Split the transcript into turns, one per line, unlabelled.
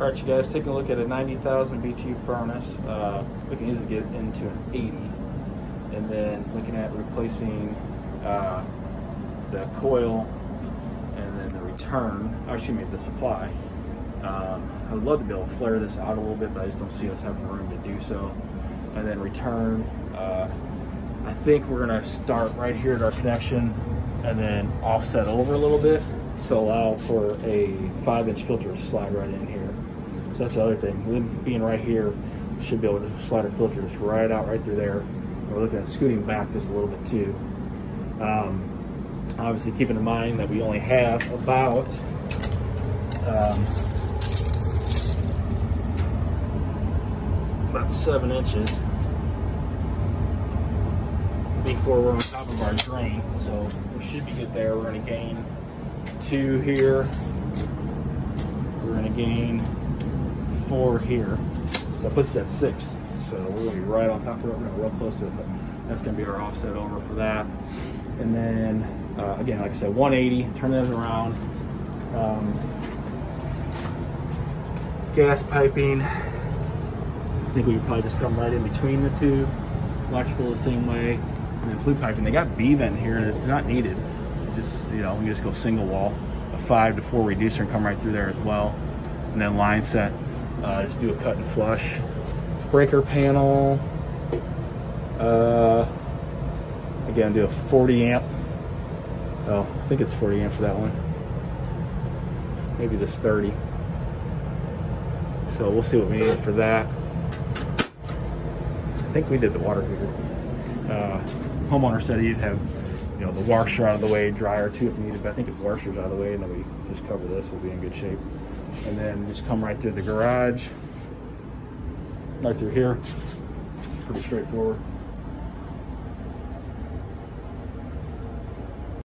All right, you guys, taking a look at a 90,000 BTU furnace. Uh, we can easily get into an 80. And then looking at replacing uh, the coil and then the return, or excuse me, the supply. Um, I would love to be able to flare this out a little bit, but I just don't see us having room to do so. And then return, uh, I think we're gonna start right here at our connection and then offset over a little bit to allow for a five inch filter to slide right in here. So that's the other thing. Them being right here, should be able to slide our filters right out right through there. We're looking at scooting back just a little bit too. Um, obviously keeping in mind that we only have about um, about seven inches before we're on top of our drain. So we should be good there. We're to gain two here. We're to gain four here. So that puts us at six. So we're to be right on top of it. We're to real close to it. But that's to be our offset over for that. And then, uh, again, like I said, 180. Turn those around. Um, gas piping. I think we could probably just come right in between the two. Electrical the same way. And then flue piping. They got B vent here and it's not needed. You know, we can just go single wall. A five to four reducer and come right through there as well. And then line set. Uh, just do a cut and flush. Breaker panel. Uh, again, do a 40 amp. Oh, I think it's 40 amp for that one. Maybe this 30. So we'll see what we need for that. I think we did the water heater. Uh, homeowner said he'd have, you know, the washer out of the way, dryer too if needed, but I think if the washer's out of the way and then we just cover this, we'll be in good shape. And then just come right through the garage, right through here. Pretty straightforward.